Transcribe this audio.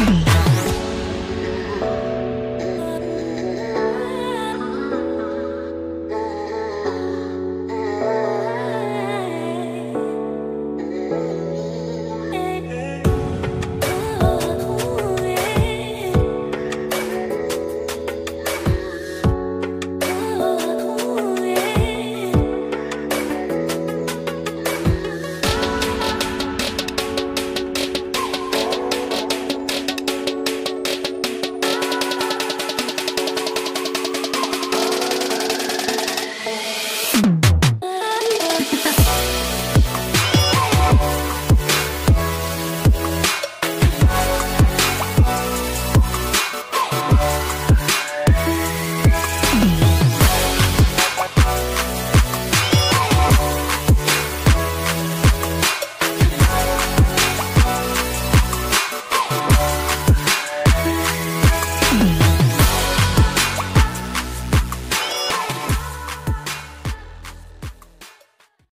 Mm-hmm.